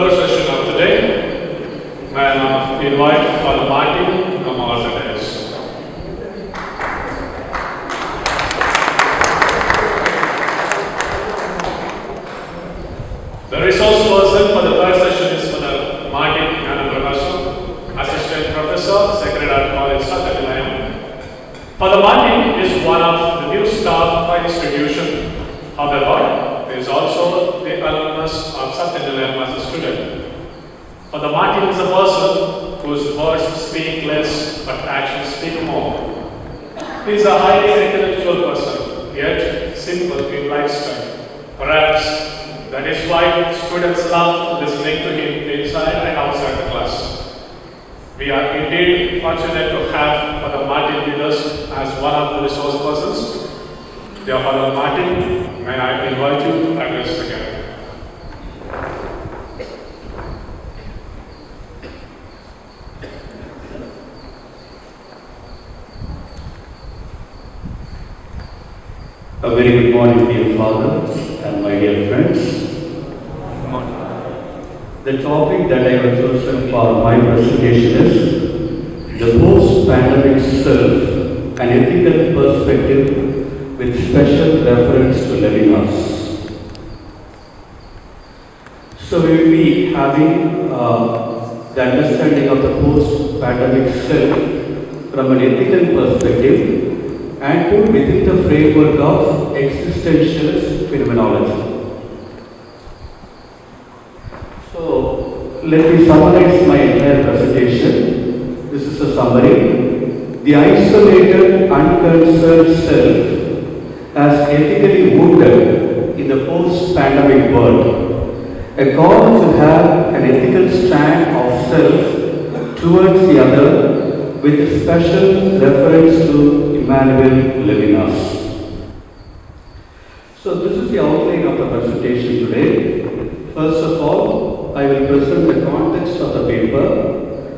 third session of today, may I now invite Father Martin to come on the dais. The resource person for the third session is Father Martin Gnanaprakash, Assistant Professor, Secretary College, Satya Nilayam. Father Martin is one of the new staff by institution. However, he is also the alumnus of Satya Nilayam as a student. A person whose words speak less but actions speak more. He is a highly intellectual person, yet simple in lifestyle. Perhaps that is why students love listening to him inside and outside the class. We are indeed fortunate to have Father Martin with us as one of the resource persons. Dear Father Martin, may I invite you to address the A very good morning, dear fathers and my dear friends. The topic that I have chosen for my presentation is the post-pandemic self, an ethical perspective with special reference to Levinas. So we will be having uh, the understanding of the post-pandemic self from an ethical perspective and to within the framework of existentialist phenomenology. So let me summarize my entire presentation. This is a summary. The isolated, unconcerned self as ethically wounded in the post-pandemic world. A call to have an ethical stand of self towards the other with special reference to Emmanuel Levinas. So this is the outline of the presentation today. First of all, I will present the context of the paper.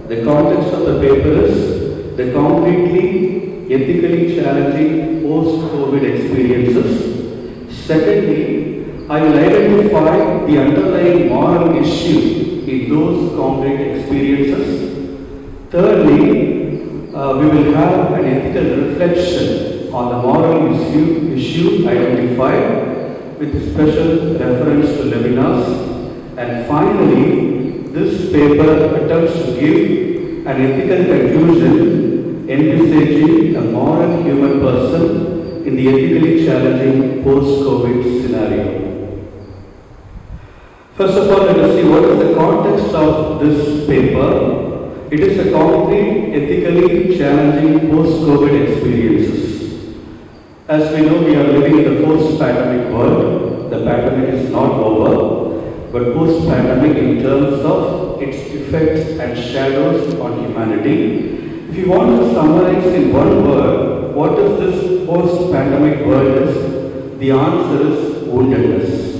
The context of the paper is the concretely ethically challenging post-COVID experiences. Secondly, I will identify the underlying moral issue in those concrete experiences. Thirdly, uh, we will have an ethical reflection on the moral issue, issue identified with special reference to Levinas. And finally, this paper attempts to give an ethical conclusion envisaging a moral human person in the ethically challenging post-COVID scenario. First of all, let us see what is the context of this paper. It is a concrete, ethically challenging post-COVID experiences. As we know, we are living in the post-pandemic world. The pandemic is not over, but post-pandemic in terms of its effects and shadows on humanity. If you want to summarize in one word, what is this post-pandemic world is? The answer is woundedness.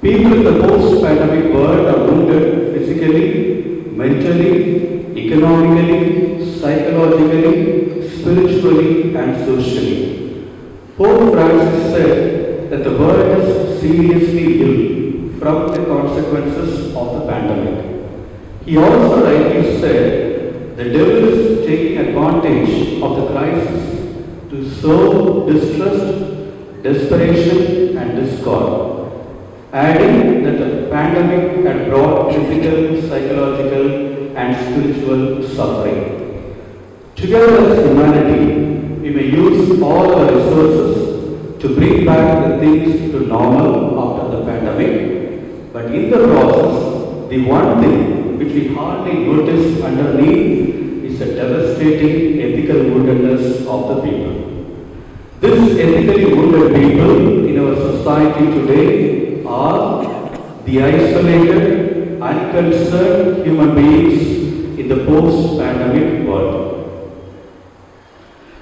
People in the post-pandemic world are wounded physically, mentally, economically, psychologically, spiritually, and socially. Pope Francis said that the world is seriously ill from the consequences of the pandemic. He also rightly said the devil is taking advantage of the crisis to sow distrust, desperation, and discord, adding that pandemic had brought physical, psychological, and spiritual suffering. Together as humanity, we may use all our resources to bring back the things to normal after the pandemic, but in the process, the one thing which we hardly notice underneath is the devastating ethical woundedness of the people. This ethically wounded people in our society today the isolated, unconcerned human beings in the post-pandemic world.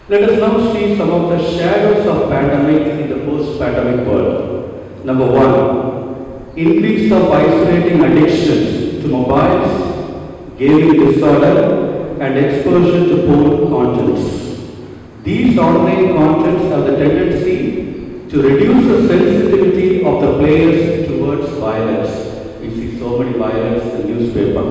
Let us now see some of the shadows of pandemic in the post-pandemic world. Number one, increase of isolating addictions to mobiles, gaming disorder, and exposure to porn contents. These online contents have the tendency to reduce the sensitivity of the players towards violence. We see so many violence in the newspaper.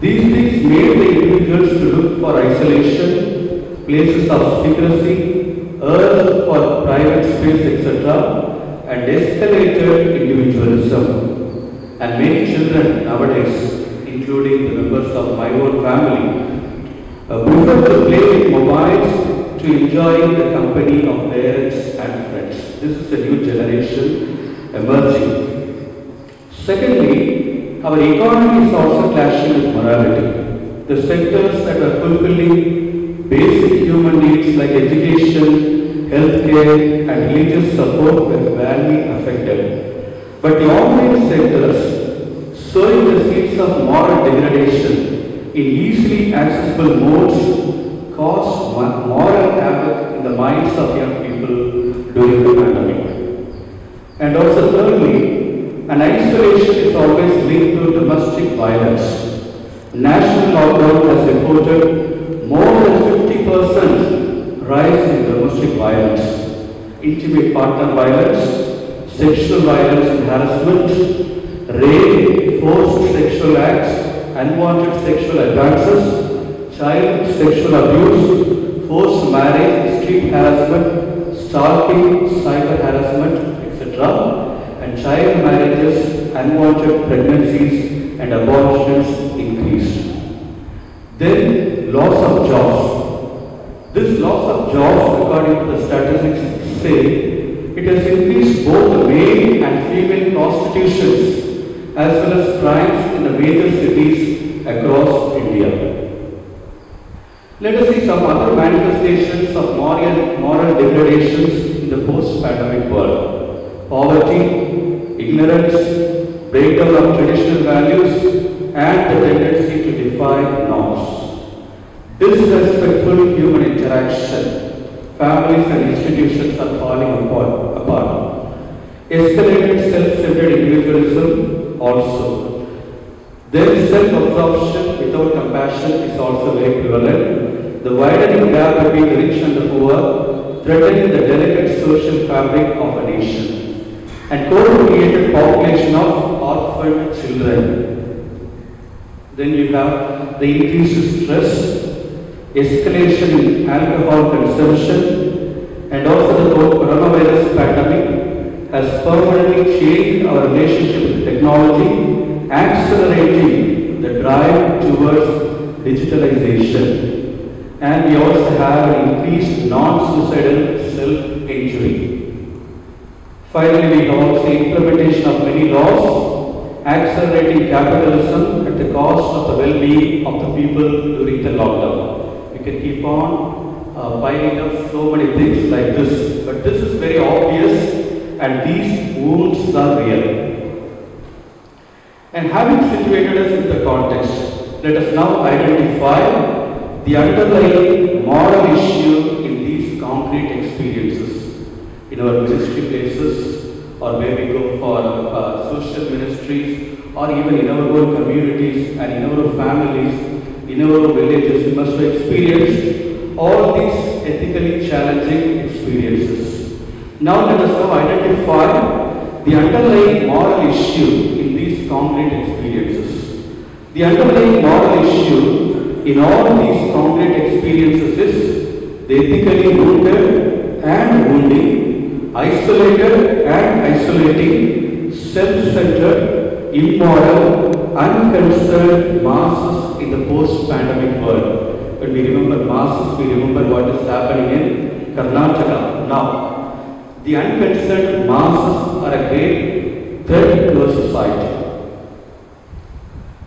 These things made the individuals to look for isolation, places of secrecy, urge for private space, etc., and escalated individualism. And many children nowadays, including the members of my own family, uh, prefer to play with mobiles to enjoy the company of parents and friends. This is a new generation emerging. Secondly, our economy is also clashing with morality. The sectors that are fulfilling basic human needs like education, healthcare, and religious support were badly affected. But the online sectors, sowing the seeds of moral degradation in easily accessible modes, caused moral havoc in the minds of young people during the pandemic. And also thirdly, an isolation is always linked to domestic violence. National lockdown has reported more than 50% rise in domestic violence, intimate partner violence, sexual violence and harassment, rape, forced sexual acts, unwanted sexual advances, child sexual abuse, forced marriage, street harassment, stalking, cyber harassment, etc child marriages, unwanted pregnancies and abortions increased. Then loss of jobs. This loss of jobs, according to the statistics, say it has increased both the male and female prostitutions as well as crimes in the major cities across India. Let us see some other manifestations of moral, moral degradations in the post-pandemic world poverty, ignorance, breakdown of traditional values, and the tendency to defy norms. Disrespectful human interaction, families and institutions are falling apart. apart. Escalated self-centered individualism also. Then self-absorption without compassion is also very prevalent. The widening gap between the rich and the poor, threatening the delicate social fabric of a nation and co-created population of orphaned children. Then you have the increased stress, escalation in alcohol consumption, and also the coronavirus pandemic has permanently changed our relationship with technology, accelerating the drive towards digitalization. And we also have increased non-suicidal self-injury. Finally, we have also implementation of many laws, accelerating capitalism at the cost of the well-being of the people during the lockdown. We can keep on uh, piling up so many things like this, but this is very obvious and these wounds are real. And having situated us in the context, let us now identify the underlying moral issue in these concrete experiences in our ministry places or where we go for uh, social ministries or even in our own communities and in our families, in our villages, we must have experienced all these ethically challenging experiences. Now let us now identify the underlying moral issue in these concrete experiences. The underlying moral issue in all these concrete experiences is the ethically wounded and wounding, isolated and isolating, self-centered, immoral, unconcerned masses in the post-pandemic world. When we remember masses, we remember what is happening in Karnataka now. The unconcerned masses are a great threat to our society.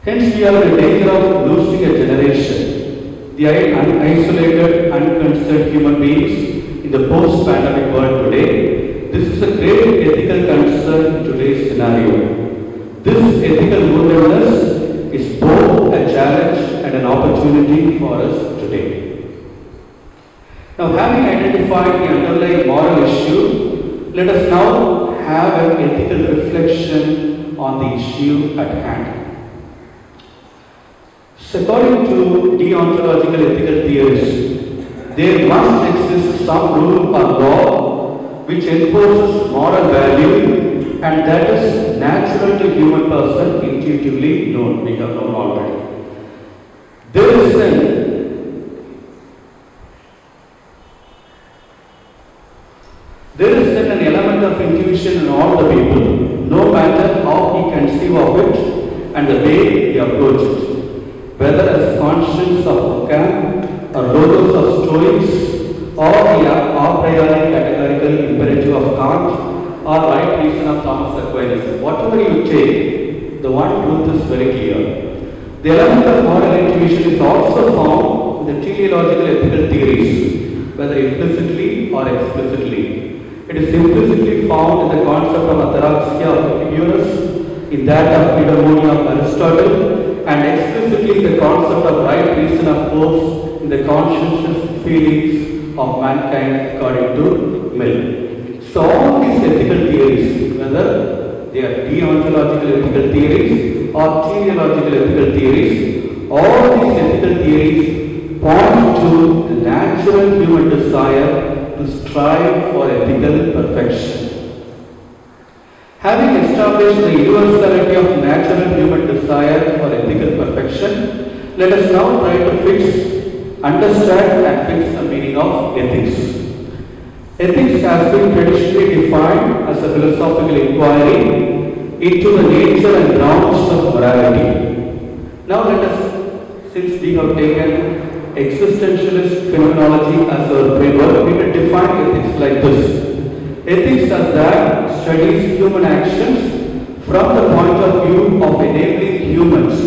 Hence, we are in danger of losing a generation. The isolated, unconcerned human beings in the post-pandemic world today. This is a great ethical concern in today's scenario. This ethical woundedness is both a challenge and an opportunity for us today. Now, having identified the underlying moral issue, let us now have an ethical reflection on the issue at hand. So according to deontological ethical theories, there must exist some rule or law which enforces moral value and that is natural to human person intuitively known. We have known already. There is an there is then an element of intuition in all the people, no matter how he conceive of it and the way he approach it. Whether as conscience of logos or the a priori categorical imperative of Kant or right reason of Thomas Aquinas. Whatever you take, the one truth is very clear. The element of moral intuition is also found in the teleological ethical theories, whether implicitly or explicitly. It is implicitly found in the concept of ataraxia of Epicurus, in that of eudaimonia of Aristotle, and explicitly in the concept of right reason of force in the conscientious feelings of mankind according to Mill. So all these ethical theories, whether they are deontological ethical theories or teleological ethical theories, all these ethical theories point to the natural human desire to strive for ethical perfection. Having established the universality of natural human desire for ethical perfection, let us now try to fix, understand and fix the meaning of ethics. Ethics has been traditionally defined as a philosophical inquiry into the nature and grounds of morality. Now let us, since we have taken existentialist phenomenology as our framework, we will define ethics like this. Ethics as that studies human actions from the point of view of enabling humans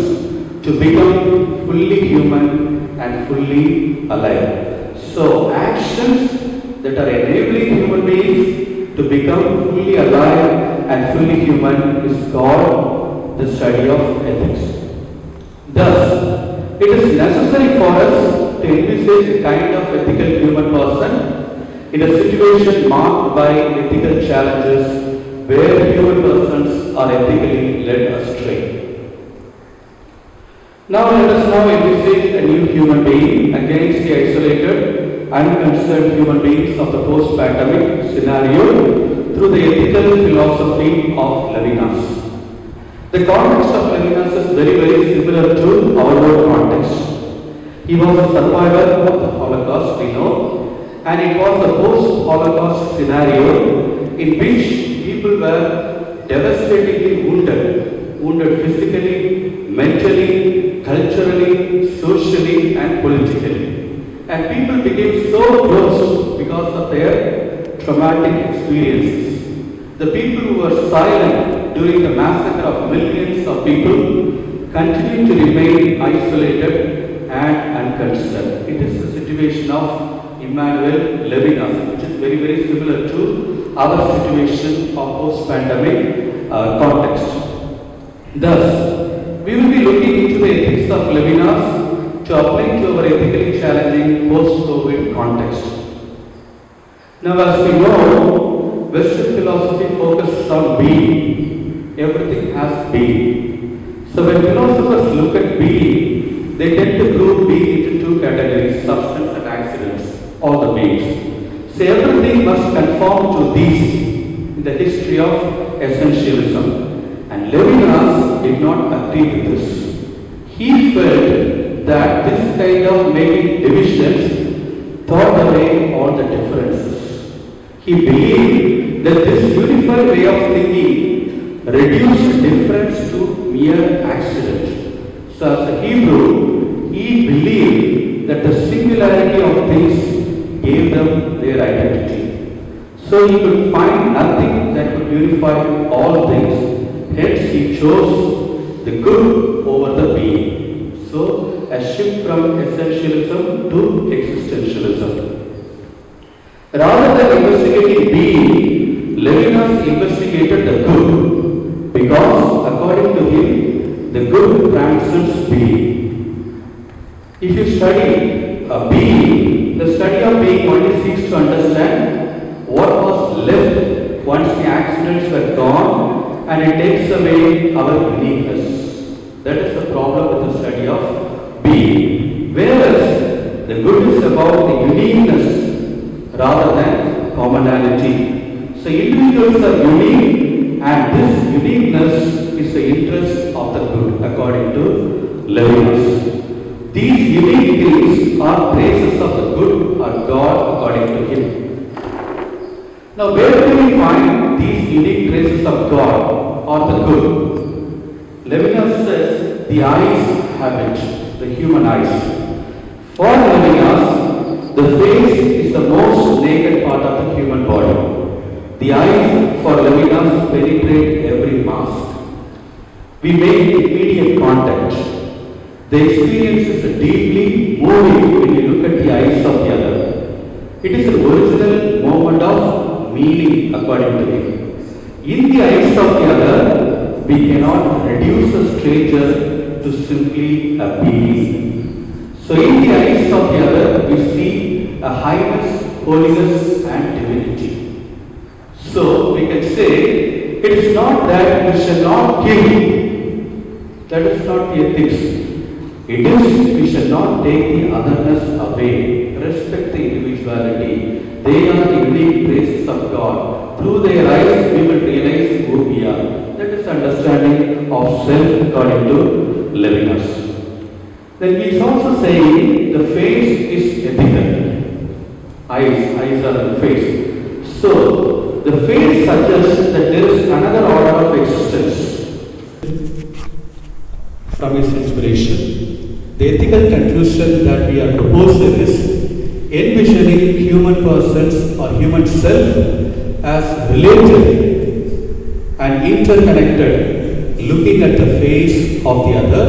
to become fully human and fully alive. So actions that are enabling human beings to become fully alive and fully human is called the study of ethics. Thus, it is necessary for us to envisage a kind of ethical human person in a situation marked by ethical challenges where human persons are ethically led astray. Now let us now envisage a new human being against the isolated, unconcerned human beings of the post-pandemic scenario through the ethical philosophy of Levinas. The context of Levinas is very very similar to our own context. He was a survivor of the Holocaust, we know, and it was a post-Holocaust scenario in which people were devastatingly wounded, wounded physically, mentally, culturally, socially, and politically. And people became so close because of their traumatic experiences. The people who were silent during the massacre of millions of people continue to remain isolated and unconcerned. It is the situation of Emmanuel Levinas, which is very, very similar to our situation of post-pandemic uh, context. Thus, looking into the ethics of Levinas to apply to our ethically challenging post-COVID context. Now, as we know, Western philosophy focuses on being. Everything has being. So when philosophers look at being, they tend to group being into two categories, substance and accidents, or the beings. So everything must conform to these in the history of essentialism. Levinas did not agree with this. He felt that this kind of making divisions thought away all the differences. He believed that this unified way of thinking reduced difference to mere accident. So as a Hebrew, he believed that the singularity of things gave them their identity. So he could find nothing that could unify all things. Hence he chose the good over the being. So a shift from essentialism to existentialism. Rather than investigating being, Levinas investigated the good because according to him, the good transcends being. If you study uh, a being, the study of being only seeks to understand what was left once the accidents were gone and it takes away our uniqueness. That is the problem with the study of being. Whereas the good is about the uniqueness rather than commonality. So individuals are unique and this uniqueness is the interest of the good, according to Levinas. These unique things are traces of the good or God, according to him. Now, where do we find these unique traces of God or the good? Levinas says the eyes have it, the human eyes. For Levinas, the face is the most naked part of the human body. The eyes for Levinas penetrate every mask. We make immediate contact. The experience is deeply moving when you look at the eyes of the other. It is an original moment of meaning according to him. In the eyes of the other, we cannot reduce a stranger to simply a being. So in the eyes of the other, we see a highness, holiness and divinity. So we can say, it is not that we shall not kill. That is not the ethics. It is we shall not take the otherness away, respect the individuality. They are the unique traces of God. Through their eyes, we will realize who we are. That is understanding of self according to Levinas. Then he is also saying the face is ethical. Eyes, eyes are the face. So the face suggests that there is another order of existence from his inspiration. The ethical conclusion that we are proposing is envisioning human persons or human self as related and interconnected, looking at the face of the other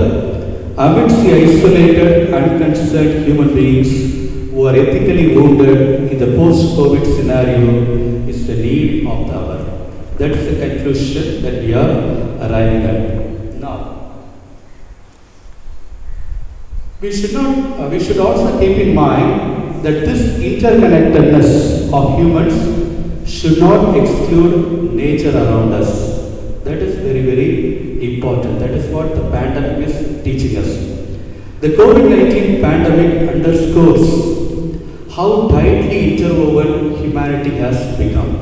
amidst the isolated, unconcerned human beings who are ethically wounded in the post-COVID scenario is the need of the hour. That is the conclusion that we are arriving at. Now, we should not, uh, we should also keep in mind that this interconnectedness of humans should not exclude nature around us. That is very, very important. That is what the pandemic is teaching us. The COVID 19 pandemic underscores how tightly interwoven humanity has become.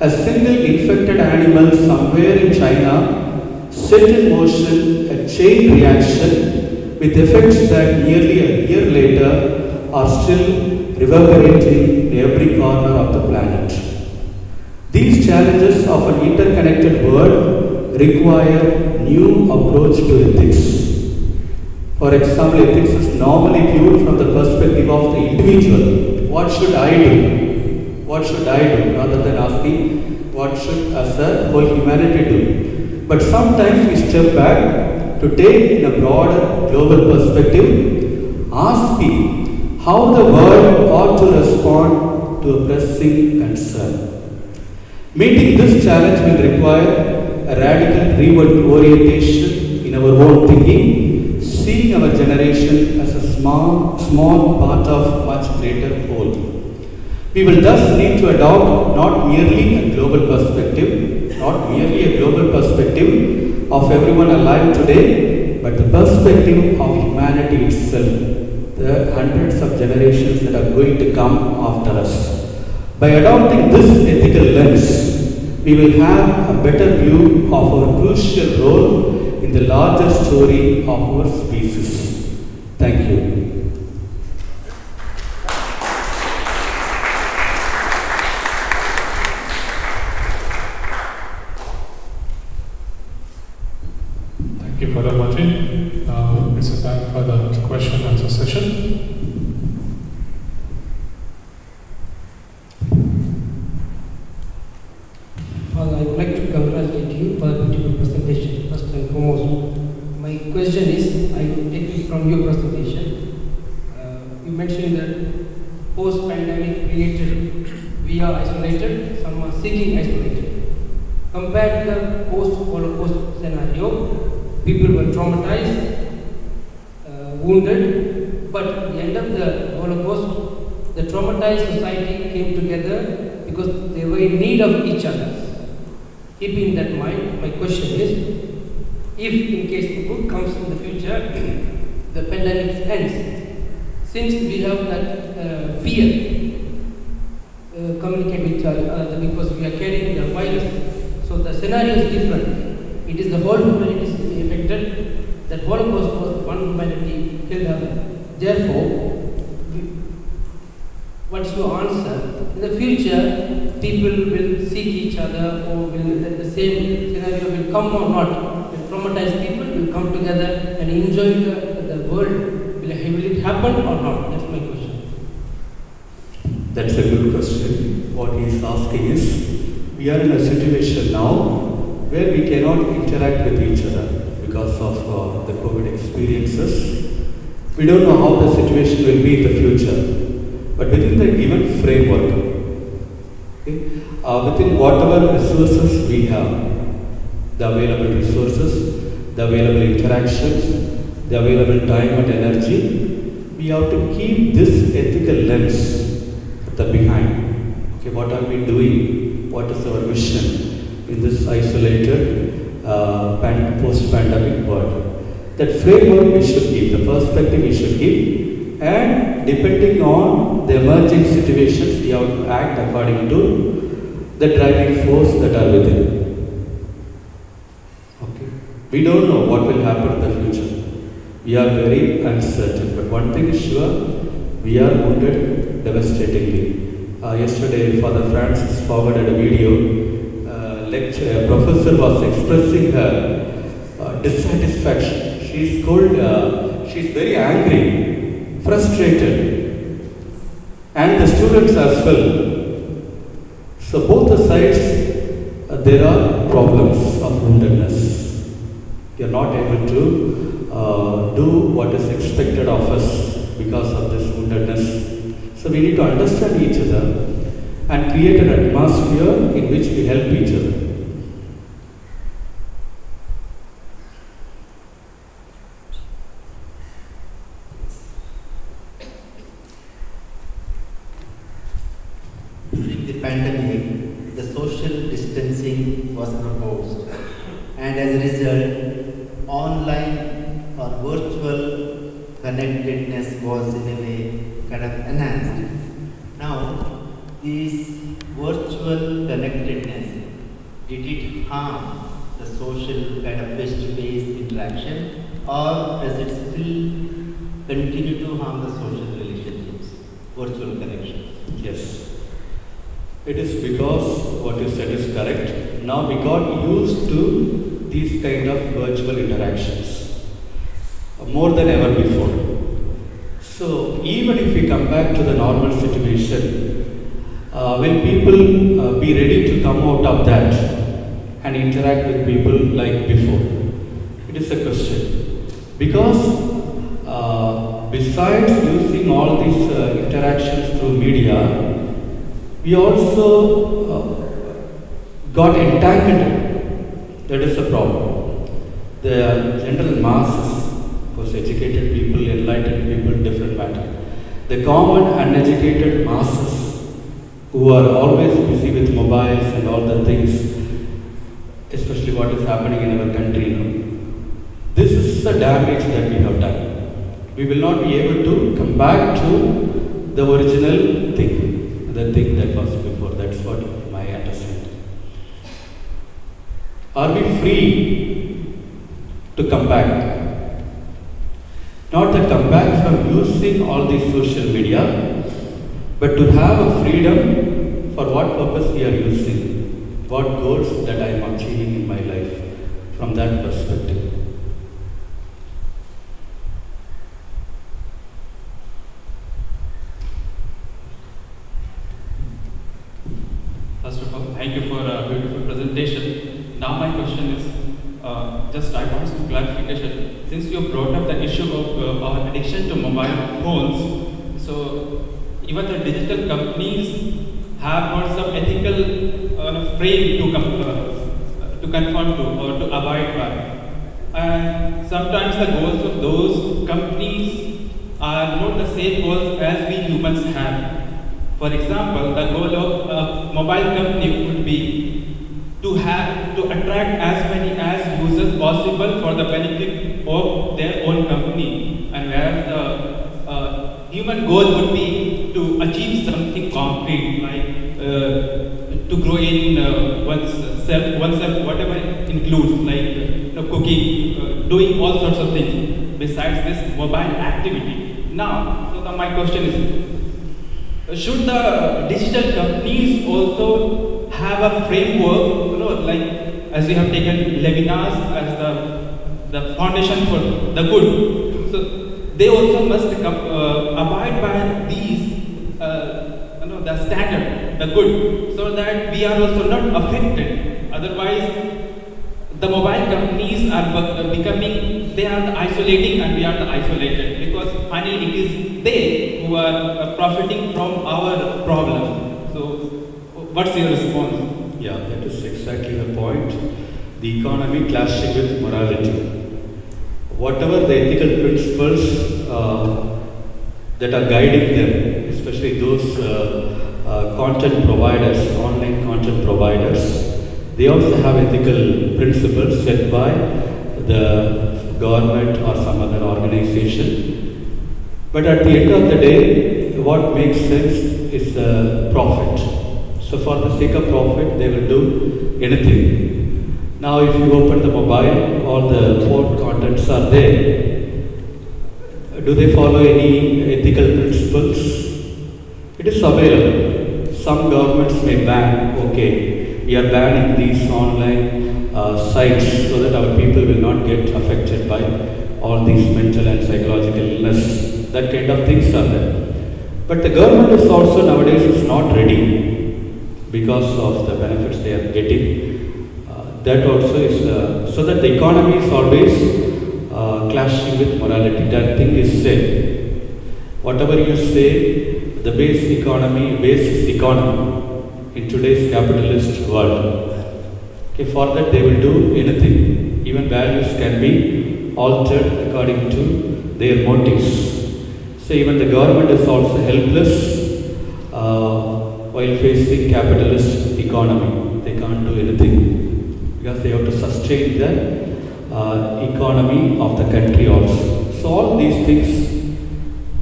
A single infected animal somewhere in China set in motion a chain reaction with effects that nearly a year later are still reverberating in every corner of the planet. These challenges of an interconnected world require new approach to ethics. For example, ethics is normally viewed from the perspective of the individual. What should I do? What should I do? Rather than asking, what should us a whole humanity do? But sometimes we step back to take in a broader global perspective, asking how the world ought to respond to a pressing concern. Meeting this challenge will require a radical reorientation in our own thinking, seeing our generation as a small, small part of much greater whole. We will thus need to adopt not merely a global perspective, not merely a global perspective of everyone alive today, but the perspective of humanity itself, the hundreds of generations that are going to come after us. By adopting this ethical lens, we will have a better view of our crucial role in the larger story of our species. Thank you. Thank you, Father Martin. Now it's a time for the question and answer session. Well, I would like to congratulate you for the beautiful presentation, first and foremost. My question is, I will take it from your presentation. Uh, you mentioned that post-pandemic created, we are isolated, some are seeking isolated. Compared to the post-Holocaust scenario, people were traumatized, uh, wounded, but at the end of the Holocaust, the traumatized society came together because they were in need of each other. Keeping that in mind, my question is, if in case the book comes in the future, the pandemic ends, since we have that uh, fear, uh, communicate with other because we are carrying the virus, so the scenario is different. It is the whole humanity is affected. That Holocaust was one humanity killed other. Therefore, what's your answer? In the future, people will seek each other or will the, the same scenario will come or not. Will traumatized people will come together and enjoy the, the world. Will, will it happen or not? That's my question. That's a good question. What he's asking is, we are in a situation now where we cannot interact with each other because of uh, the COVID experiences. We don't know how the situation will be in the future, but within the given framework, uh, within whatever resources we have, the available resources, the available interactions, the available time and energy, we have to keep this ethical lens at the behind. Okay, what are we doing? What is our mission in this isolated uh, post-pandemic world? That framework we should keep, the perspective we should keep, and depending on the emerging situations, we have to act according to the driving force that are within. Okay. We don't know what will happen in the future. We are very uncertain. But one thing is sure, we are wounded devastatingly. Uh, yesterday, Father Francis forwarded a video. Uh, lecture, professor was expressing her uh, dissatisfaction. She's cold, uh, she's very angry, frustrated, and the students as well. So both the sides, uh, there are problems of woundedness. We are not able to uh, do what is expected of us because of this woundedness. So we need to understand each other and create an atmosphere in which we help each other. During the pandemic, the social distancing was proposed, and as a result, online or virtual connectedness was in a way kind of enhanced. Now, this virtual connectedness, did it harm the social kind of face-to-face interaction, or does it still continue to harm the social relationships, virtual connections? Yes. It is because what you said is correct. Now we got used to these kind of virtual interactions more than ever before. So even if we come back to the normal situation, uh, will people uh, be ready to come out of that and interact with people like before? It is a question. Because uh, besides using all these uh, interactions through media, we also uh, got entangled. That is the problem. The general masses, of course, educated people, enlightened people, different matter. The common uneducated masses who are always busy with mobiles and all the things, especially what is happening in our country now. This is the damage that we have done. We will not be able to come back to the original thing, the thing that was before. That's what my understanding. Are we free to come back? Not the come back from using all these social media, but to have a freedom for what purpose we are using, what goals that I am achieving in my life from that perspective. First of all, thank you for a beautiful presentation. Now my question is, uh, just I want some clarification. Since you brought up the issue of uh, our addiction to mobile phones, so even the digital companies have got some ethical uh, frame to uh, to conform to or to abide by. And sometimes the goals of those companies are not the same goals as we humans have. For example, the goal of a mobile company would be to have to attract as many as users possible for the benefit of their own company, and where the uh, human goal would achieve something concrete, like uh, to grow in uh, oneself, oneself, whatever includes, like you cooking, uh, doing all sorts of things besides this mobile activity. Now, so the, my question is, uh, should the digital companies also have a framework, you know, like as we have taken Levinas as the the foundation for the good. So they also must come, uh, abide by uh, you know, the standard, the good, so that we are also not affected. Otherwise, the mobile companies are becoming, they are the isolating and we are the isolated because finally it is they who are uh, profiting from our problem. So, what's your response? Yeah, that is exactly the point. The economy clashing with morality. Whatever the ethical principles uh, that are guiding them, especially those uh, uh, content providers, online content providers, they also have ethical principles set by the government or some other organization. But at the end of the day, what makes sense is uh, profit. So for the sake of profit, they will do anything. Now, if you open the mobile, all the porn contents are there. Do they follow any ethical principles? It is available. Some governments may ban, okay, we are banning these online uh, sites so that our people will not get affected by all these mental and psychological illness. That kind of things are there. But the government is also nowadays is not ready because of the benefits they are getting. Uh, that also is uh, so that the economy is always uh, clashing with morality. That thing is said. Whatever you say, the base economy, base economy in today's capitalist world. Okay, for that they will do anything. Even values can be altered according to their motives. So even the government is also helpless uh, while facing capitalist economy. They can't do anything because they have to sustain the uh, economy of the country also. So all these things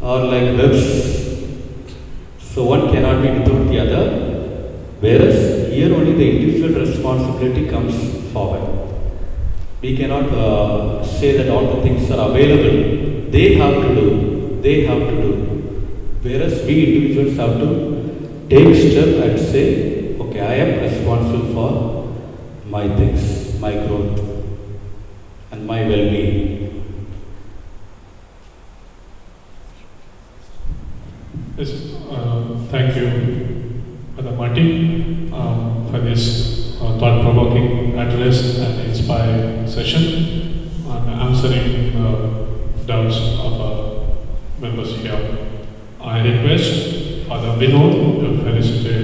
are like webs. So one cannot be without the other. Whereas here only the individual responsibility comes forward. We cannot uh, say that all the things are available. They have to do. They have to do. Whereas we individuals have to take step and say, okay, I am responsible for my things, my growth, and my well-being. Yes, uh, thank you, Father Martin, uh, for this uh, thought-provoking address and inspiring session on answering uh, doubts of our members here. I request Father Vinod to felicitate.